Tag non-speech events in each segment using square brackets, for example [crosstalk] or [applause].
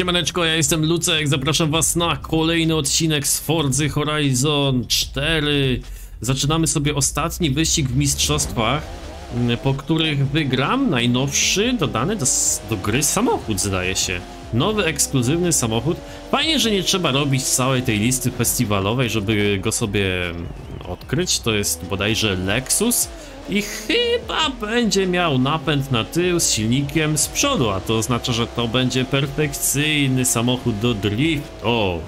Siemaneczko, ja jestem Lucek, zapraszam was na kolejny odcinek z Forza Horizon 4. Zaczynamy sobie ostatni wyścig w mistrzostwach, m, po których wygram najnowszy dodany do, do gry samochód, zdaje się. Nowy, ekskluzywny samochód. Fajnie, że nie trzeba robić całej tej listy festiwalowej, żeby go sobie mm, odkryć. To jest bodajże Lexus i chyba będzie miał napęd na tył z silnikiem z przodu, a to oznacza, że to będzie perfekcyjny samochód do driftu.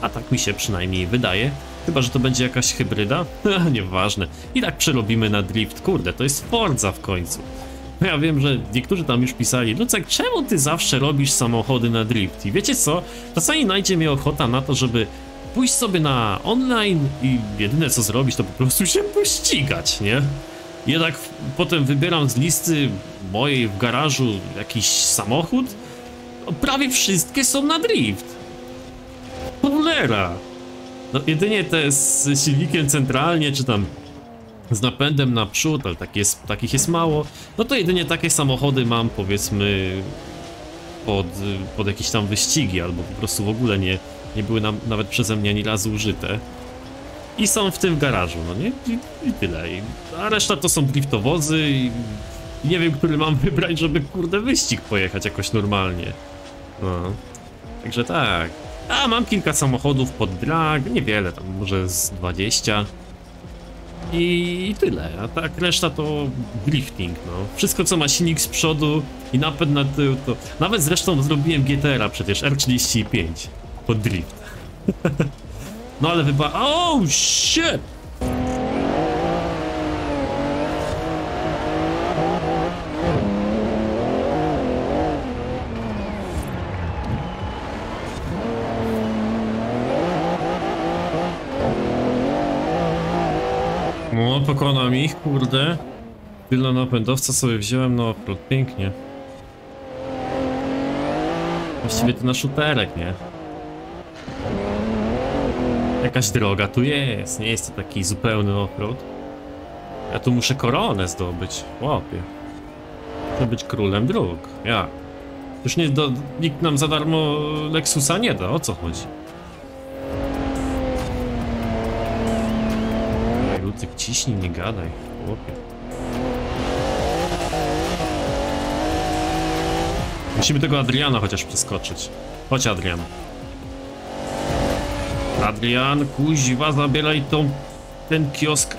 A tak mi się przynajmniej wydaje. Chyba, że to będzie jakaś hybryda? [laughs] Nieważne. I tak przerobimy na drift. Kurde, to jest Forza w końcu. No Ja wiem, że niektórzy tam już pisali, Lucek, czemu ty zawsze robisz samochody na drift? I wiecie co? Czasami najdzie mnie ochota na to, żeby pójść sobie na online i jedyne co zrobić, to po prostu się pościgać, nie? Jednak potem wybieram z listy mojej w garażu jakiś samochód. No, prawie wszystkie są na drift. Cholera! No jedynie te z silnikiem centralnie, czy tam z napędem naprzód, ale tak jest, takich jest mało. No to jedynie takie samochody mam powiedzmy pod, pod jakieś tam wyścigi, albo po prostu w ogóle nie, nie były nam, nawet przeze mnie ani razu użyte. I są w tym garażu, no nie? I, i tyle. I, a reszta to są driftowozy i, nie wiem, który mam [laughs] wybrać, żeby kurde wyścig pojechać jakoś normalnie. No. Także tak. A mam kilka samochodów pod drag, niewiele, tam może z 20. I, I tyle, a tak reszta to drifting, no. Wszystko co ma silnik z przodu i napęd na tył, to... Nawet zresztą zrobiłem GTR-a przecież, R35 pod drift. [laughs] no ale wyba... Oh shit! No, pokonam ich, kurde. Tyle napędowca sobie wziąłem na offroad, pięknie. Właściwie to na szuterek, nie? Jakaś droga tu jest, nie jest to taki zupełny offroad. Ja tu muszę koronę zdobyć, łapie. Chcę być królem dróg, jak? Już nie do, nikt nam za darmo Lexusa nie da, o co chodzi? Ej, ciśnij, nie gadaj, chłopie. Musimy tego Adriana chociaż przeskoczyć. Chodź, Adrian. Adrian, kuźwa, zabieraj tą... ten kiosk.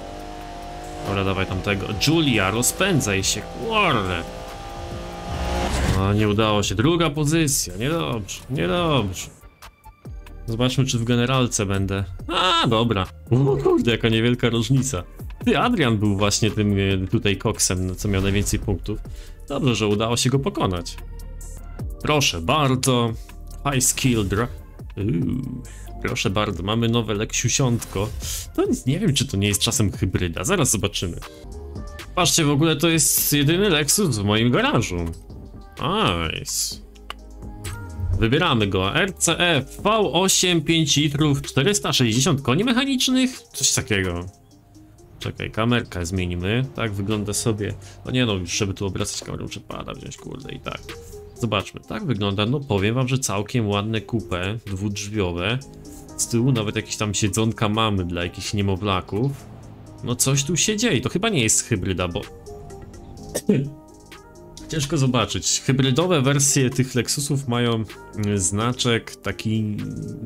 Dobra, dawaj tamtego. Julia, rozpędzaj się, kurde. No, nie udało się. Druga pozycja, niedobrze, niedobrze. Zobaczmy, czy w generalce będę. A, dobra. [laughs] O kurde, jaka niewielka różnica. Ty, Adrian był właśnie tym e, tutaj koksem, co miał najwięcej punktów. Dobrze, że udało się go pokonać. Proszę bardzo. High skill dra... Proszę bardzo, mamy nowe Lexiusiątko. To nic, nie wiem, czy to nie jest czasem hybryda. Zaraz zobaczymy. Patrzcie, w ogóle to jest jedyny Lexus w moim garażu. Nice. Wybieramy go. RCF V8 5 litrów 460 koni mechanicznych? Coś takiego. Czekaj, kamerkę zmienimy. Tak wygląda sobie. No nie no, już żeby tu obracać kamerą przepada wziąć, kurde i tak. Zobaczmy, tak wygląda. No powiem wam, że całkiem ładne kupę, dwudrzwiowe. Z tyłu nawet jakieś tam siedzonka mamy dla jakichś niemowlaków. No coś tu się dzieje. To chyba nie jest hybryda, bo [laughs] Ciężko zobaczyć. Hybrydowe wersje tych Lexusów mają mm, znaczek taki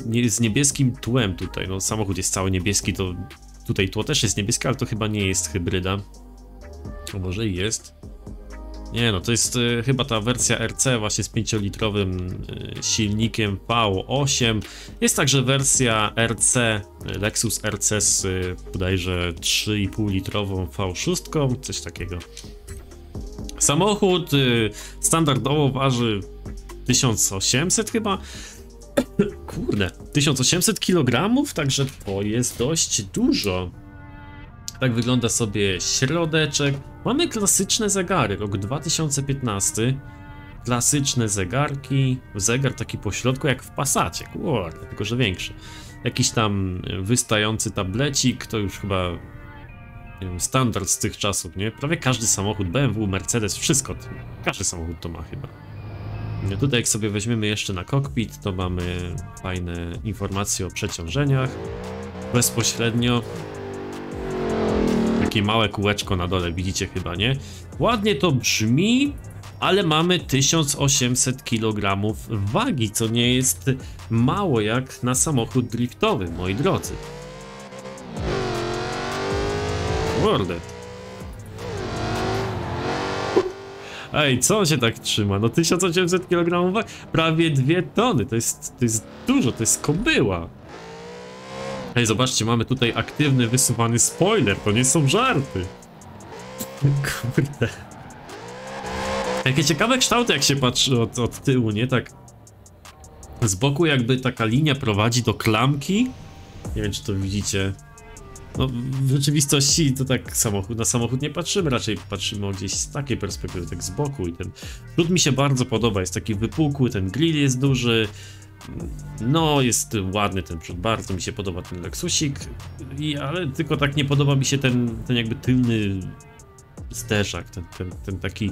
nie, z niebieskim tłem tutaj. No samochód jest cały niebieski, to tutaj tło też jest niebieskie, ale to chyba nie jest hybryda. A może i jest? Nie no, to jest e, chyba ta wersja RC właśnie z 5-litrowym e, silnikiem V8. Jest także wersja RC, e, Lexus RC z e, bodajże 3,5 litrową V6, coś takiego. Samochód y, standardowo waży 1800 chyba. [coughs] Kurde, 1800 kg, także to jest dość dużo. Tak wygląda sobie środeczek. Mamy klasyczne zegary, rok 2015. Klasyczne zegarki. Zegar taki po środku jak w Passacie, kurde, tylko że większy. Jakiś tam wystający tablecik, to już chyba wiem, standard z tych czasów, nie? Prawie każdy samochód, BMW, Mercedes, wszystko, każdy samochód to ma chyba. Tutaj jak sobie weźmiemy jeszcze na kokpit, to mamy fajne informacje o przeciążeniach. Bezpośrednio. Takie małe kółeczko na dole, widzicie chyba, nie? Ładnie to brzmi, ale mamy 1800 kg wagi, co nie jest mało jak na samochód driftowy, moi drodzy. Kurde. Ej, co on się tak trzyma? No 1800 kg wagi, prawie 2 tony, to jest, to jest dużo, to jest kobyła. Ej, zobaczcie, mamy tutaj aktywny, wysuwany spoiler, to nie są żarty. Kurde. Jakie ciekawe kształty, jak się patrzy od, od tyłu, nie? Tak z boku jakby taka linia prowadzi do klamki. Nie wiem, czy to widzicie. No, w rzeczywistości to tak samochód, na samochód nie patrzymy, raczej patrzymy gdzieś z takiej perspektywy, tak z boku i ten przód mi się bardzo podoba, jest taki wypukły, ten grill jest duży, no jest ładny ten przód, bardzo mi się podoba ten Lexusik, i, ale tylko tak nie podoba mi się ten, ten jakby tylny zderzak, ten, ten, ten taki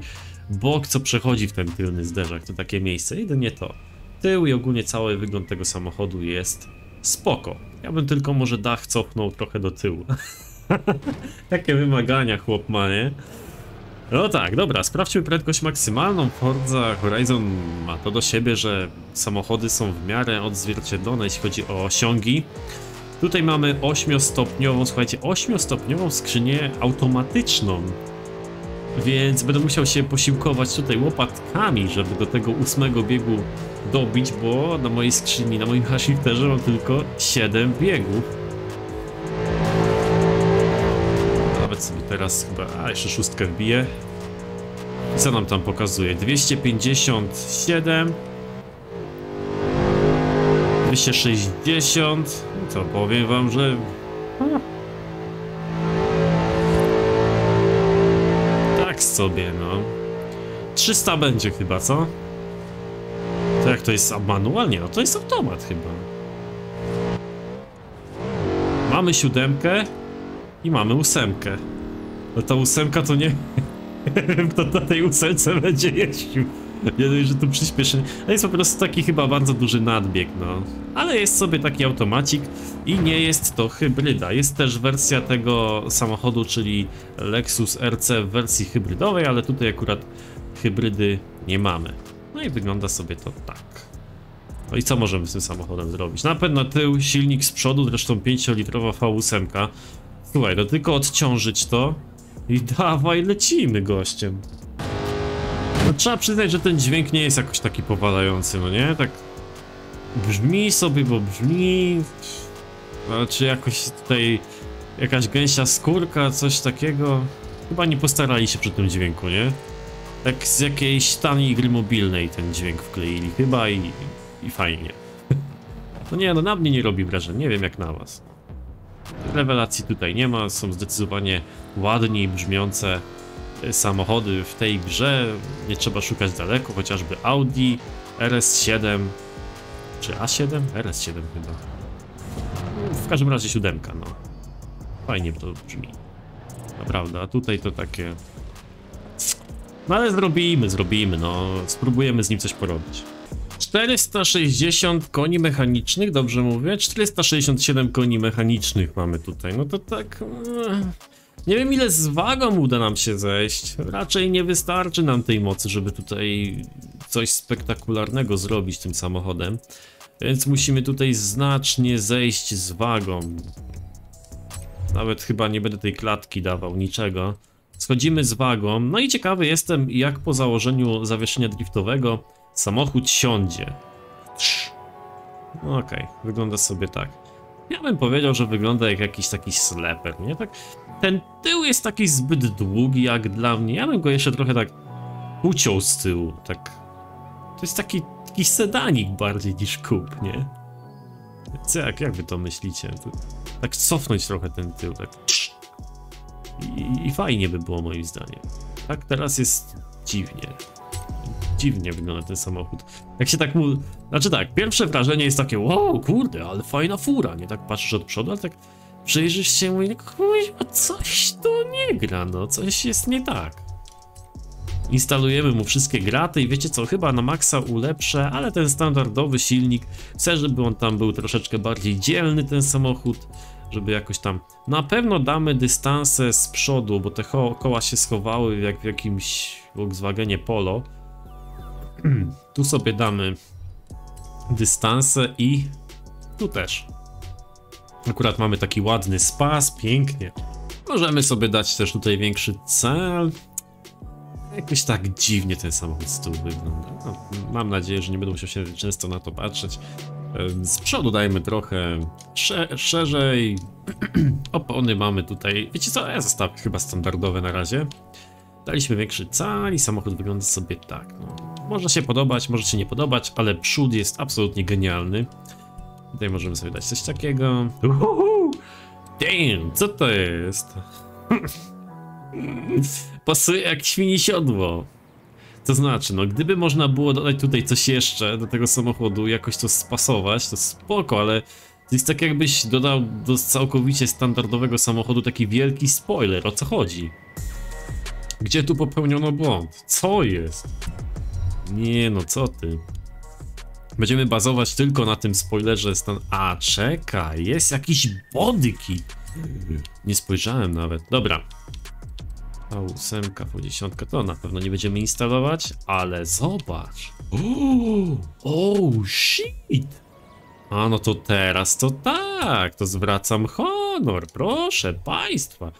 bok, co przechodzi w ten tylny zderzak, to takie miejsce, jedynie to. Tył i ogólnie cały wygląd tego samochodu jest spoko. Ja bym tylko może dach cofnął trochę do tyłu. [laughs] Jakie wymagania chłop ma, nie? No tak, dobra, sprawdźmy prędkość maksymalną. Forza Horizon ma to do siebie, że samochody są w miarę odzwierciedlone, jeśli chodzi o osiągi. Tutaj mamy 8-stopniową, słuchajcie, 8-stopniową skrzynię automatyczną. Więc będę musiał się posiłkować tutaj łopatkami, żeby do tego ósmego biegu dobić, bo na mojej skrzyni, na moim hashifterze mam tylko 7 biegów. Teraz chyba, a jeszcze szóstkę wbiję. Co nam tam pokazuje? 257 260 Co powiem wam, że tak sobie no 300 będzie chyba, co? To jak to jest manualnie? No to jest automat chyba. Mamy siódemkę i mamy ósemkę. No ta ósemka to nie... to na tej ósemce będzie jeździł. Nie dość, że tu przyspieszenie. To jest po prostu taki chyba bardzo duży nadbieg, no. Ale jest sobie taki automacik i nie jest to hybryda. Jest też wersja tego samochodu, czyli Lexus RC w wersji hybrydowej, ale tutaj akurat hybrydy nie mamy. No i wygląda sobie to tak. No i co możemy z tym samochodem zrobić? Napęd na tył, silnik z przodu, zresztą 5-litrowa V8. Słuchaj, no tylko odciążyć to i dawaj, lecimy gościem. No trzeba przyznać, że ten dźwięk nie jest jakoś taki powalający, no nie? Tak brzmi sobie, bo brzmi... No, czy jakoś tutaj jakaś gęsia skórka, coś takiego? Chyba nie postarali się przy tym dźwięku, nie? Tak z jakiejś taniej gry mobilnej ten dźwięk wkleili chyba i, i fajnie. [laughs] No nie, no na mnie nie robi wrażenia, nie wiem jak na was. Rewelacji tutaj nie ma, są zdecydowanie ładniej brzmiące e, samochody w tej grze. Nie trzeba szukać daleko, chociażby Audi RS7 czy A7? RS7 chyba. W każdym razie siódemka, no. Fajnie to brzmi. Naprawdę, a tutaj to takie no ale zrobimy, zrobimy, no. Spróbujemy z nim coś porobić. 460 koni mechanicznych, dobrze mówię? 467 koni mechanicznych mamy tutaj, no to tak... Mm, nie wiem ile z wagą uda nam się zejść. Raczej nie wystarczy nam tej mocy, żeby tutaj coś spektakularnego zrobić tym samochodem. Więc musimy tutaj znacznie zejść z wagą. Nawet chyba nie będę tej klatki dawał, niczego. Schodzimy z wagą, no i ciekawy jestem jak po założeniu zawieszenia driftowego samochód siądzie. No okej, okay, wygląda sobie tak. Ja bym powiedział, że wygląda jak jakiś taki sleper, nie? Tak, ten tył jest taki zbyt długi jak dla mnie. Ja bym go jeszcze trochę tak uciął z tyłu, tak. To jest taki, taki sedanik bardziej niż kup, nie? Co, jak, jak wy to myślicie? tak cofnąć trochę ten tył, tak. I, I, fajnie by było moim zdaniem. Tak, teraz jest dziwnie. Dziwnie wygląda ten samochód. Jak się tak mu... Znaczy tak, pierwsze wrażenie jest takie wow, kurde, ale fajna fura, nie? Tak patrzysz od przodu, ale tak przyjrzysz się i tak, coś tu nie gra, no, coś jest nie tak. Instalujemy mu wszystkie graty i wiecie co, chyba na maksa ulepszę, ale ten standardowy silnik, chcę, żeby on tam był troszeczkę bardziej dzielny, ten samochód, żeby jakoś tam... Na pewno damy dystanse z przodu, bo te koła się schowały jak w jakimś Volkswagenie Polo. [clears throat] tu sobie damy dystanse i tu też. Akurat mamy taki ładny spas, pięknie. Możemy sobie dać też tutaj większy cel. Jakoś tak dziwnie ten samochód z tyłu wygląda. No, mam nadzieję, że nie będę musiał się często na to patrzeć. Z przodu dajmy trochę sze szerzej. [clears throat] Opony mamy tutaj. Wiecie co? Ja zostawię chyba standardowe na razie. Daliśmy większy cal i samochód wygląda sobie tak. No, może się podobać, może się nie podobać, ale przód jest absolutnie genialny. Tutaj możemy sobie dać coś takiego. Uhuhu! Damn, co to jest? [laughs] Pasuje jak świni siodło. To znaczy, no gdyby można było dodać tutaj coś jeszcze do tego samochodu, jakoś to spasować, to spoko, ale to jest tak jakbyś dodał do całkowicie standardowego samochodu taki wielki spoiler, o co chodzi? Gdzie tu popełniono błąd? Co jest? Nie no, co ty? Będziemy bazować tylko na tym spoilerze stan... A, czekaj, jest jakiś bodykit. Nie spojrzałem nawet. Dobra. A8, V10 to na pewno nie będziemy instalować, ale zobacz. Oh, oh shit. A no to teraz to tak, to zwracam honor, proszę państwa.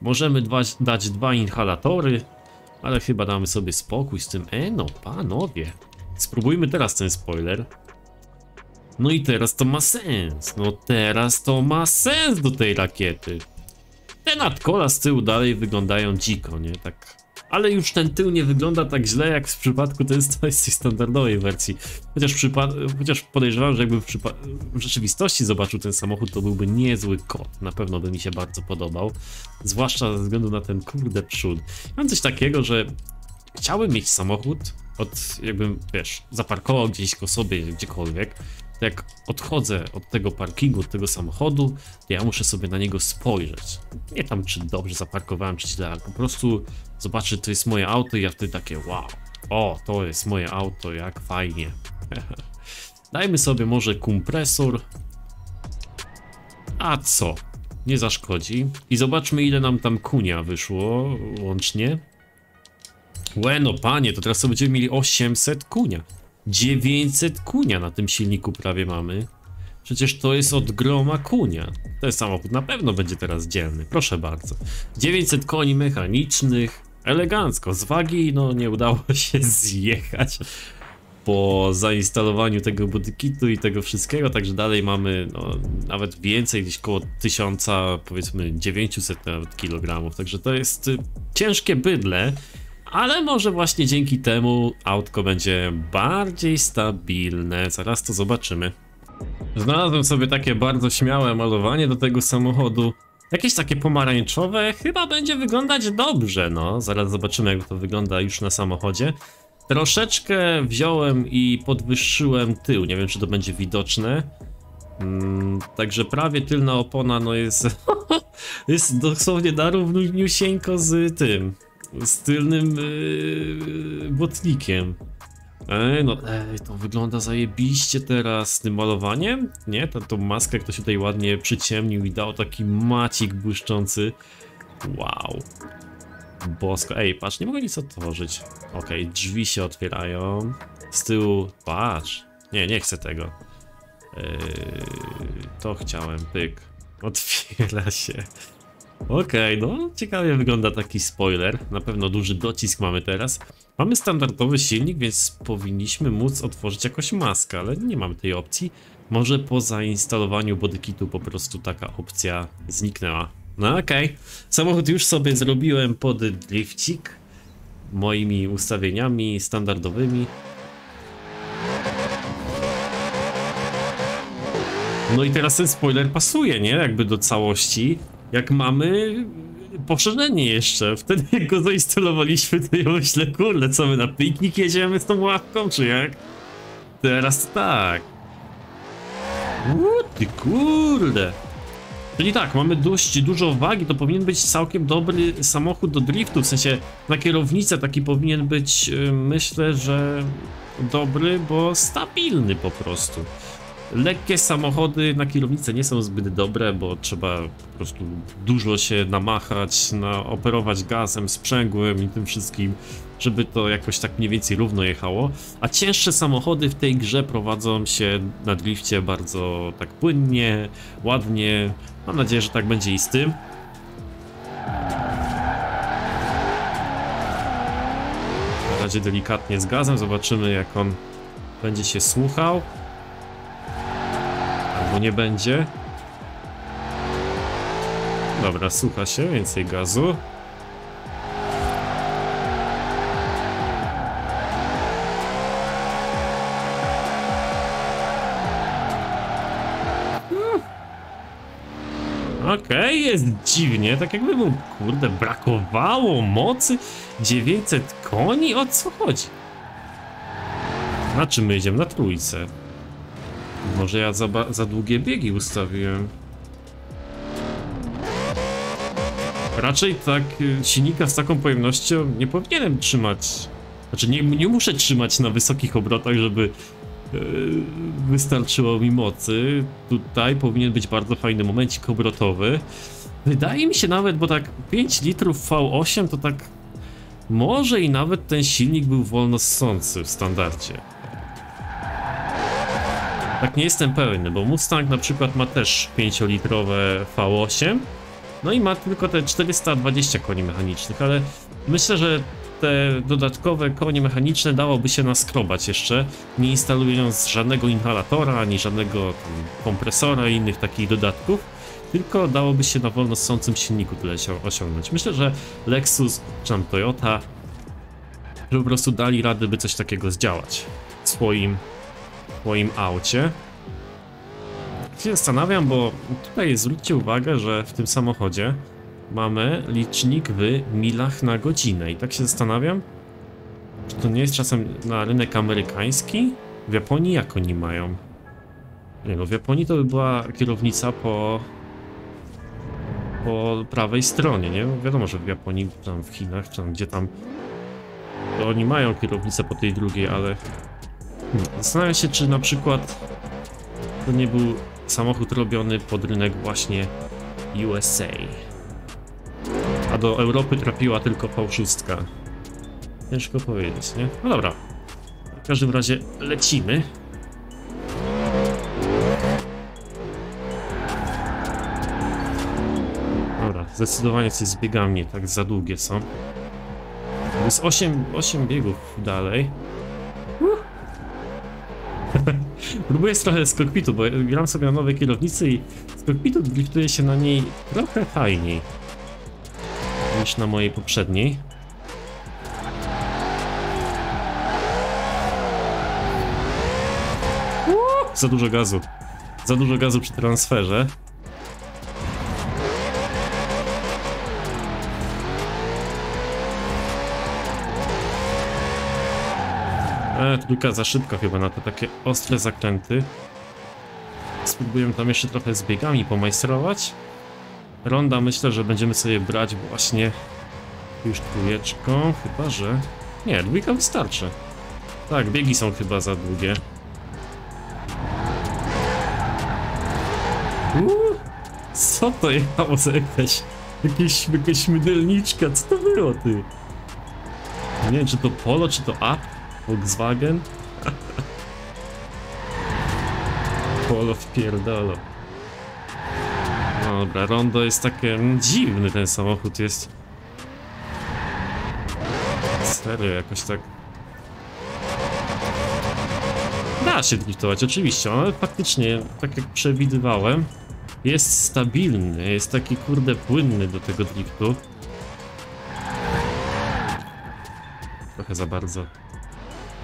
Możemy dwa, dać dwa inhalatory, ale chyba damy sobie spokój z tym. E no, panowie. Spróbujmy teraz ten spoiler. No i teraz to ma sens. No teraz to ma sens do tej rakiety. Te nadkola z tyłu dalej wyglądają dziko, nie? Tak. Ale już ten tył nie wygląda tak źle jak w przypadku tej, standardowej wersji. Chociaż, chociaż podejrzewam, że jakby w, w, rzeczywistości zobaczył ten samochód, to byłby niezły kot. Na pewno by mi się bardzo podobał. Zwłaszcza ze względu na ten kurde przód. Mam coś takiego, że chciałbym mieć samochód, od jakbym, wiesz, zaparkował gdzieś go sobie, gdziekolwiek, jak odchodzę od tego parkingu, od tego samochodu, ja muszę sobie na niego spojrzeć. Nie tam, czy dobrze zaparkowałem, czy źle, ale po prostu zobaczyć, to jest moje auto i ja wtedy takie, wow, o, to jest moje auto, jak fajnie. [laughs] Dajmy sobie może kompresor. A co? Nie zaszkodzi. I zobaczmy, ile nam tam kunia wyszło łącznie. Łe, no panie, to teraz sobie będziemy mieli 800 kunia. 900 kunia na tym silniku prawie mamy. Przecież to jest od groma kunia. Ten samochód na pewno będzie teraz dzielny, proszę bardzo. 900 koni mechanicznych, elegancko. Z wagi no nie udało [laughs] się zjechać po zainstalowaniu tego bodykitu i tego wszystkiego, także dalej mamy no, nawet więcej, gdzieś koło 1000, powiedzmy 900 nawet kilogramów, także to jest y, ciężkie bydle ale może właśnie dzięki temu autko będzie bardziej stabilne. Zaraz to zobaczymy. Znalazłem sobie takie bardzo śmiałe malowanie do tego samochodu. Jakieś takie pomarańczowe, chyba będzie wyglądać dobrze, no. Zaraz zobaczymy jak to wygląda już na samochodzie. Troszeczkę wziąłem i podwyższyłem tył, nie wiem czy to będzie widoczne. Mm, także prawie tylna opona no jest, [laughs] jest dosłownie na równiusieńko z tym, z tylnym yy, błotnikiem. Ej, no, ej, to wygląda zajebiście teraz z tym malowaniem, nie? Tą, tą maskę ktoś tutaj ładnie przyciemnił i dał taki macik błyszczący. Wow. Bosko. Ej, patrz, nie mogę nic otworzyć. Okej, okay, drzwi się otwierają. Z tyłu, patrz. Nie, nie chcę tego. To chciałem, pyk. Otwiera się. Okej, okay, no ciekawie wygląda taki spoiler. Na pewno duży docisk mamy teraz. Mamy standardowy silnik, więc powinniśmy móc otworzyć jakąś maskę, ale nie mamy tej opcji. Może po zainstalowaniu bodykitu po prostu taka opcja zniknęła. No okej. Okay. Samochód już sobie zrobiłem pod drifcik. Moimi ustawieniami standardowymi. No i teraz ten spoiler pasuje, nie? Jakby do całości jak mamy poszerzenie jeszcze. Wtedy jak go zainstalowaliśmy, to ja myślę, kurde, co my na piknik jedziemy z tą ławką, czy jak? Teraz tak. Ty kurde. Czyli tak, mamy dość dużo wagi, to powinien być całkiem dobry samochód do driftu, w sensie na kierownicę taki powinien być, y, myślę, że dobry, bo stabilny po prostu. Lekkie samochody na kierownicę nie są zbyt dobre, bo trzeba po prostu dużo się namachać, na, operować gazem, sprzęgłem i tym wszystkim, żeby to jakoś tak mniej więcej równo jechało. A cięższe samochody w tej grze prowadzą się na drifcie bardzo tak płynnie, ładnie. Mam nadzieję, że tak będzie i z tym. Na razie delikatnie z gazem, zobaczymy jak on będzie się słuchał albo nie będzie. Dobra, słucha się, więcej gazu. Okej, okay, jest dziwnie, tak jakby mu, kurde, brakowało mocy 900 koni, o co chodzi? Na czym my idziemy? Na trójce. Może ja za, za długie biegi ustawiłem. Raczej tak y, silnika z taką pojemnością nie powinienem trzymać. Znaczy nie, nie muszę trzymać na wysokich obrotach, żeby yy, wystarczyło mi mocy. Tutaj powinien być bardzo fajny momencik obrotowy. Wydaje mi się nawet, bo tak 5 litrów V8 to tak może i nawet ten silnik był wolno ssący w standardzie. Tak nie jestem pewny, bo Mustang na przykład ma też 5-litrowe V8 no i ma tylko te 420 koni mechanicznych, ale myślę, że te dodatkowe konie mechaniczne dałoby się naskrobać jeszcze, nie instalując żadnego inhalatora, ani żadnego kompresora i innych takich dodatków, tylko dałoby się na wolno ssącym silniku tyle osiągnąć. Myślę, że Lexus czy tam Toyota po prostu dali radę, by coś takiego zdziałać w swoim moim aucie. się zastanawiam, bo tutaj zwróćcie uwagę, że w tym samochodzie mamy licznik w milach na godzinę i tak się zastanawiam, czy to nie jest czasem na rynek amerykański? W Japonii jak oni mają? Nie no, w Japonii to by była kierownica po po prawej stronie, nie? Wiadomo, że w Japonii, tam w Chinach, tam gdzie tam to oni mają kierownicę po tej drugiej, ale Zastanawiam się, czy na przykład to nie był samochód robiony pod rynek właśnie USA. A do Europy trafiła tylko V6. Ciężko powiedzieć, nie? No dobra. W każdym razie lecimy. Dobra, zdecydowanie coś z biegami tak za długie są. Jest 8, 8 biegów dalej. Próbuję trochę z kokpitu, bo gram sobie na nowej kierownicy i z kokpitu driftuje się na niej trochę fajniej niż na mojej poprzedniej. Uuu, za dużo gazu. Za dużo gazu przy transferze. E, trójka za szybko chyba na te takie ostre zakręty. Spróbuję tam jeszcze trochę z biegami pomajstrować. Ronda myślę, że będziemy sobie brać właśnie już trójeczką, chyba że... Nie, dwójka wystarczy. Tak, biegi są chyba za długie. Uuu, co to jechało za jakaś, jakieś, jakaś mydelniczka, co to było ty? Nie wiem, czy to Polo, czy to Up? Volkswagen? Polo wpierdolo. Dobra, rondo jest takie... Mm, dziwny ten samochód jest. Serio, jakoś tak... Da się driftować, oczywiście, ale faktycznie, tak jak przewidywałem, jest stabilny, jest taki kurde płynny do tego driftu. Trochę za bardzo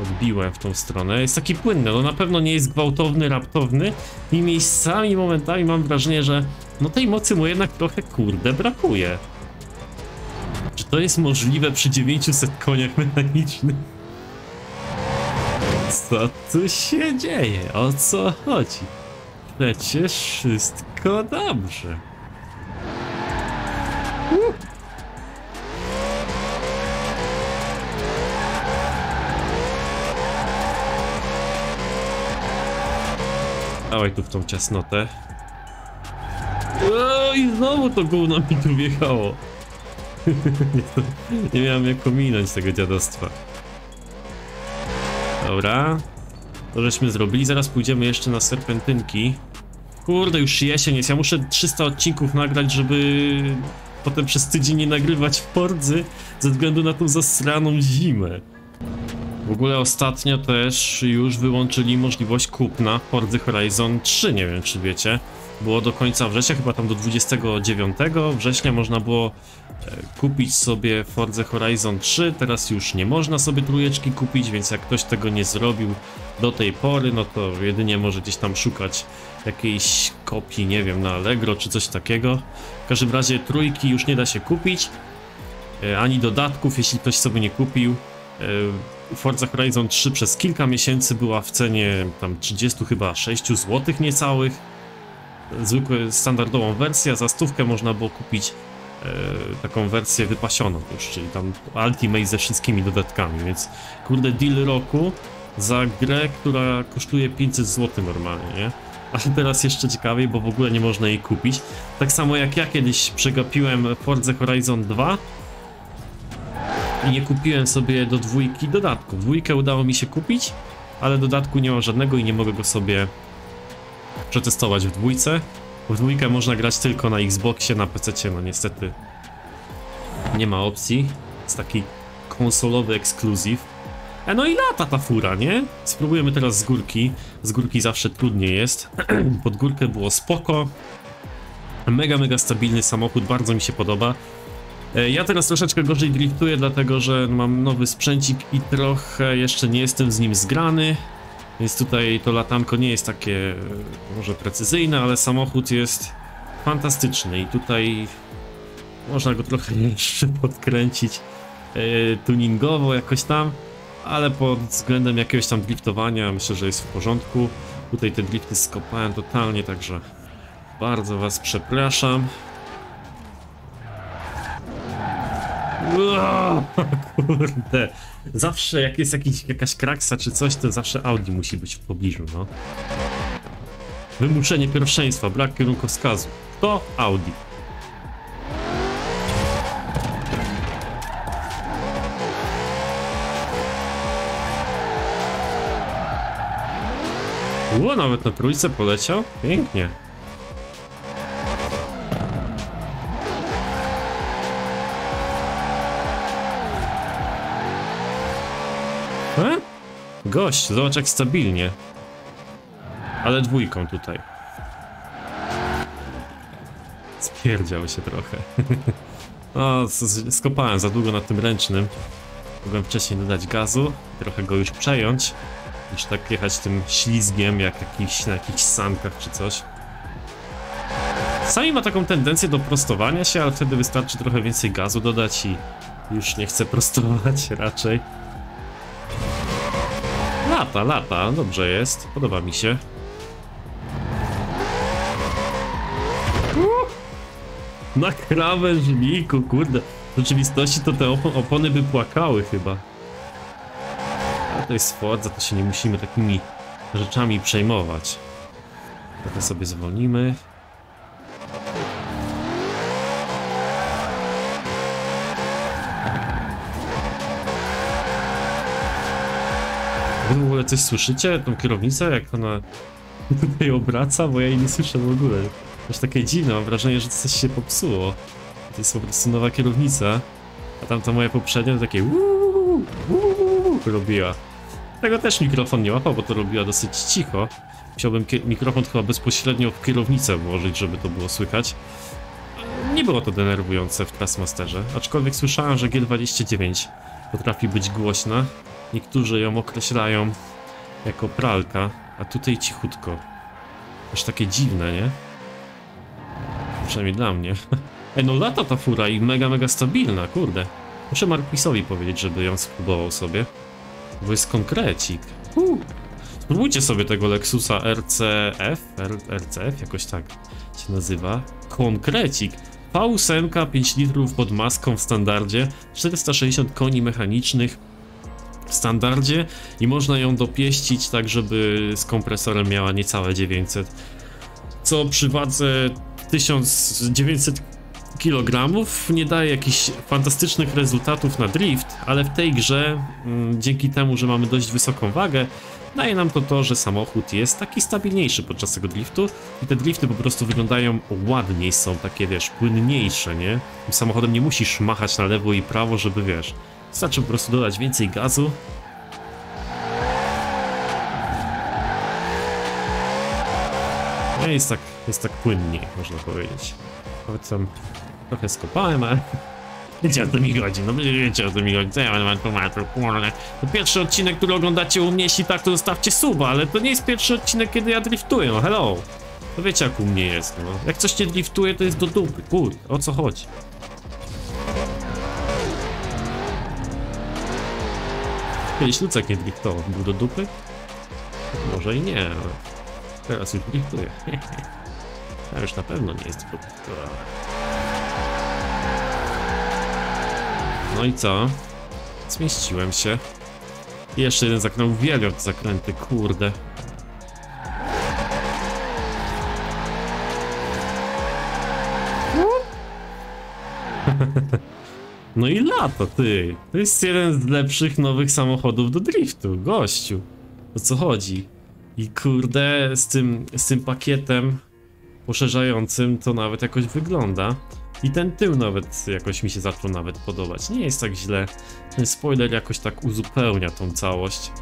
odbiłem w tą stronę. Jest taki płynny, no na pewno nie jest gwałtowny, raptowny i miejscami, momentami mam wrażenie, że no tej mocy mu jednak trochę kurde brakuje. Czy to jest możliwe przy 900 koniach mechanicznych? Co tu się dzieje? O co chodzi? Przecież wszystko dobrze. Dawaj tu w tą ciasnotę. I znowu to gówno mi tu wjechało. [laughs] nie miałem jak pominąć tego dziadostwa. Dobra. To żeśmy zrobili. Zaraz pójdziemy jeszcze na serpentynki. Kurde, już jesień jest. Ja muszę 300 odcinków nagrać, żeby potem przez tydzień nie nagrywać w Fordzy ze względu na tą zasraną zimę. W ogóle ostatnio też już wyłączyli możliwość kupna Forza Horizon 3, nie wiem czy wiecie. Było do końca września, chyba tam do 29 września można było e, kupić sobie Forza Horizon 3, teraz już nie można sobie trójeczki kupić, więc jak ktoś tego nie zrobił do tej pory, no to jedynie może gdzieś tam szukać jakiejś kopii, nie wiem, na Allegro czy coś takiego. W każdym razie trójki już nie da się kupić, e, ani dodatków, jeśli ktoś sobie nie kupił. Forza Horizon 3 przez kilka miesięcy była w cenie tam 30 chyba 6 zł niecałych. Zwykłą, standardową wersję, za stówkę można było kupić e, taką wersję wypasioną już, czyli tam Ultimate ze wszystkimi dodatkami, więc kurde deal roku za grę, która kosztuje 500 zł normalnie, nie? A teraz jeszcze ciekawiej, bo w ogóle nie można jej kupić. Tak samo jak ja kiedyś przegapiłem Forza Horizon 2 i nie kupiłem sobie do dwójki dodatku. Dwójkę udało mi się kupić, ale dodatku nie ma żadnego i nie mogę go sobie przetestować w dwójce. W dwójkę można grać tylko na Xboxie, na PC, no niestety nie ma opcji. Jest taki konsolowy ekskluzyw. E no i lata ta fura, nie? Spróbujemy teraz z górki. Z górki zawsze trudniej jest. [clears throat] Pod górkę było spoko. Mega, mega stabilny samochód, bardzo mi się podoba. E, ja teraz troszeczkę gorzej driftuję, dlatego że mam nowy sprzęcik i trochę jeszcze nie jestem z nim zgrany. Więc tutaj to latanko nie jest takie e, może precyzyjne, ale samochód jest fantastyczny i tutaj można go trochę [laughs] jeszcze podkręcić e, tuningowo jakoś tam, ale pod względem jakiegoś tam driftowania myślę, że jest w porządku. Tutaj te drifty skopałem totalnie, także bardzo was przepraszam. Kurde. Zawsze jak jest jakiś, jakaś kraksa czy coś, to zawsze Audi musi być w pobliżu, no. Wymuszenie pierwszeństwa, brak kierunkowskazu. To Audi. Ło, nawet na trójce poleciał? Pięknie. Gość, zobacz jak stabilnie. Ale dwójką tutaj. Spierdział się trochę. [laughs] No, skopałem za długo na tym ręcznym. Mogłem wcześniej dodać gazu, trochę go już przejąć, niż tak jechać tym ślizgiem, jak jakiś, na jakichś sankach czy coś. Sami ma taką tendencję do prostowania się, ale wtedy wystarczy trochę więcej gazu dodać i już nie chce prostować [laughs] raczej. Lata, lata, dobrze jest, podoba mi się. Na krawężniku, kurde. W rzeczywistości to te op opony by płakały chyba. Ale to jest Forza, to się nie musimy takimi rzeczami przejmować. Trochę sobie zwolnimy. Wy w ogóle coś słyszycie? Tą kierownicę, jak ona [laughs] tutaj obraca? Bo ja jej nie słyszę w ogóle. Aż takie dziwne, mam wrażenie, że coś się popsuło. To jest po prostu nowa kierownica. A tamta moja poprzednia to takie uuu, uuu, robiła. Tego też mikrofon nie łapał, bo to robiła dosyć cicho. Musiałbym mikrofon chyba bezpośrednio w kierownicę włożyć, żeby to było słychać. Nie było to denerwujące w Trustmasterze, aczkolwiek słyszałem, że G29 potrafi być głośna. Niektórzy ją określają jako pralka, a tutaj cichutko. Aż takie dziwne, nie? Przynajmniej dla mnie. [laughs] Ej, no lata ta fura i mega, mega stabilna, kurde. Muszę Marquisowi powiedzieć, żeby ją spróbował sobie. Bo jest konkrecik. Uh. Spróbujcie sobie tego Lexusa RCF, R RCF jakoś tak się nazywa. Konkrecik. V8 5 litrów pod maską w standardzie, 460 koni mechanicznych w standardzie i można ją dopieścić tak, żeby z kompresorem miała niecałe 900. Co przy wadze 1900 kg nie daje jakichś fantastycznych rezultatów na drift, ale w tej grze, mm, dzięki temu, że mamy dość wysoką wagę, daje nam to to, że samochód jest taki stabilniejszy podczas tego driftu i te drifty po prostu wyglądają ładniej, są takie, wiesz, płynniejsze, nie? Samochodem nie musisz machać na lewo i prawo, żeby, wiesz, wystarczy po prostu dodać więcej gazu No jest tak, jest tak płynniej, można powiedzieć. Nawet tam trochę skopałem, ale... [laughs] Wiecie o co mi chodzi, no wiecie o co mi chodzi, co ja kurde. To pierwszy odcinek, który oglądacie u mnie, jeśli tak, to zostawcie suba, ale to nie jest pierwszy odcinek, kiedy ja driftuję, no hello. To wiecie jak u mnie jest, no. Jak coś nie driftuje, to jest do dupy, kurde, o co chodzi? Kiedyś Lucek nie driftował, był do dupy? Może i nie, ale teraz już driftuje. [laughs] A już na pewno nie jest. No i co? Zmieściłem się. Jeszcze jeden zakręt. Te zakręty, kurde. [laughs] No i lato, ty. To jest jeden z lepszych nowych samochodów do driftu, gościu. O co chodzi? I kurde, z tym, z tym pakietem poszerzającym to nawet jakoś wygląda. I ten tył nawet jakoś mi się zaczął nawet podobać. Nie jest tak źle. Ten spoiler jakoś tak uzupełnia tą całość.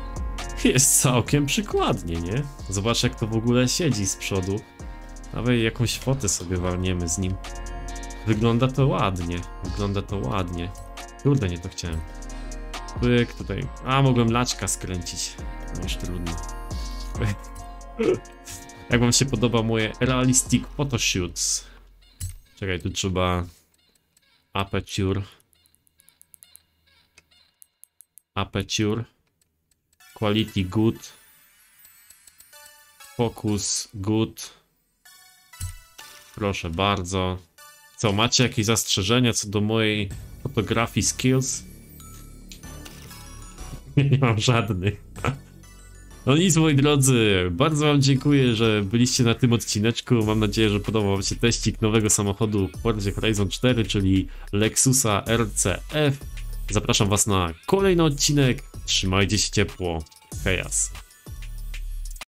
Jest całkiem przykładnie, nie? Zobacz jak to w ogóle siedzi z przodu. Nawet jakąś fotę sobie walniemy z nim. Wygląda to ładnie. Wygląda to ładnie. Kurde, nie to chciałem. Pyk, tutaj. A, mogłem laczka skręcić. No już trudno. [laughs] Jak wam się podoba moje realistic photoshoots? Czekaj, tu trzeba aperture aperture quality good focus good proszę bardzo co, macie jakieś zastrzeżenia co do mojej fotografii skills? [laughs] Nie mam żadnych. No nic moi drodzy, bardzo wam dziękuję, że byliście na tym odcineczku. Mam nadzieję, że podobał wam się teścik nowego samochodu w Fordzie Horizon 4, czyli Lexusa RCF. Zapraszam was na kolejny odcinek. Trzymajcie się ciepło. Hejas.